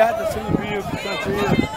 Obrigado, Silvio, por.